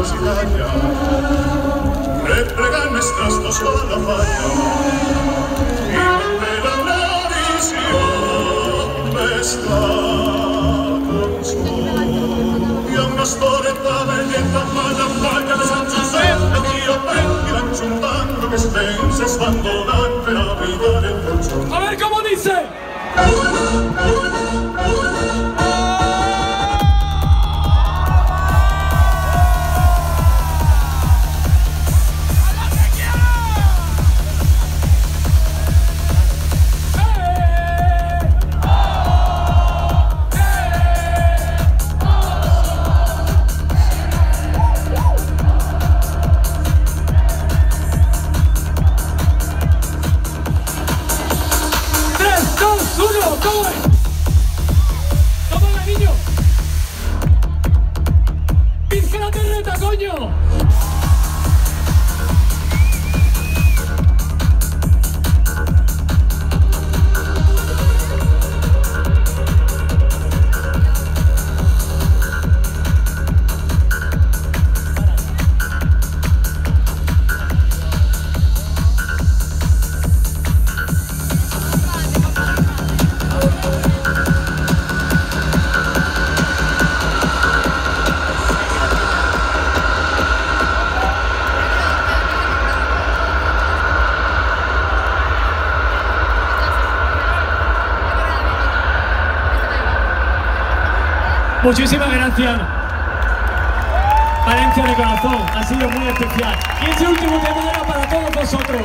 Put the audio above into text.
las callas, replegan nuestras dos la falla, y de la tradición está con su y a una storia bellezza falla falla de San Giuseppe che io prendi l'aggiuntando che spense stando per abitare il A ver cómo dice. vamos, tómala. Tómala, niño. La coño. Muchísimas gracias. Valencia de corazón, ha sido muy especial. Y este último tema era para todos vosotros.